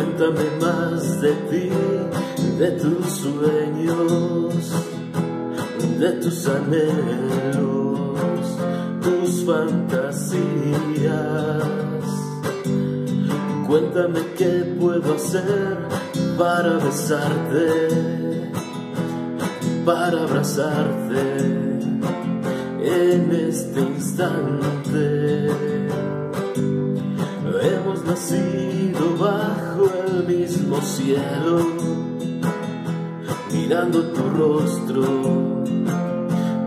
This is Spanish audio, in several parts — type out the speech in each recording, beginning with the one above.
Cuéntame más de ti, de tus sueños, de tus anhelos, tus fantasías. Cuéntame qué puedo hacer para besarte, para abrazarte en este instante. Hemos nacido mismo cielo, mirando tu rostro,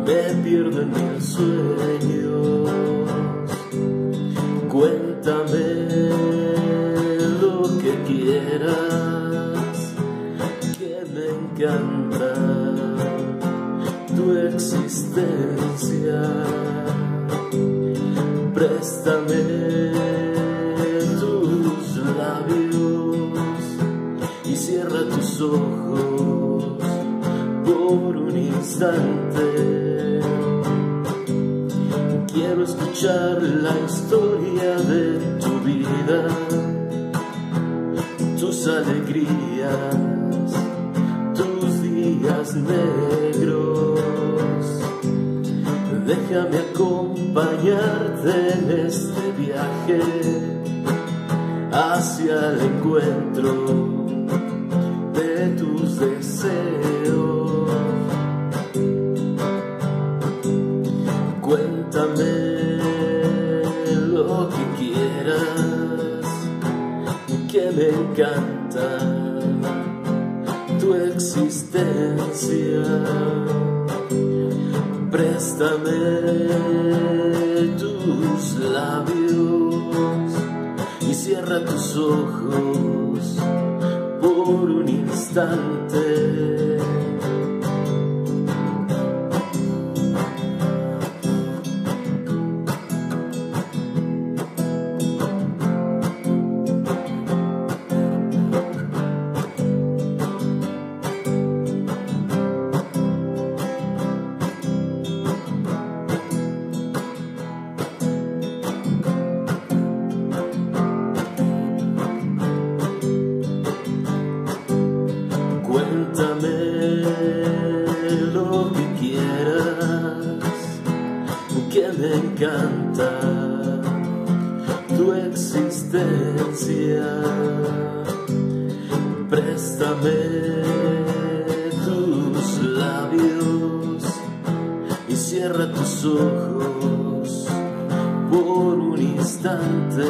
me pierdo en sueños. Cuéntame lo que quieras, que me encanta tu existencia. Préstame tus labios cierra tus ojos por un instante. Quiero escuchar la historia de tu vida, tus alegrías, tus días negros. Déjame acompañarte en este viaje hacia el encuentro de tus deseos. Cuéntame lo que quieras, que me encanta tu existencia. Préstame tus labios y cierra tus ojos por un instante. Me encanta tu existencia. Préstame tus labios y cierra tus ojos por un instante.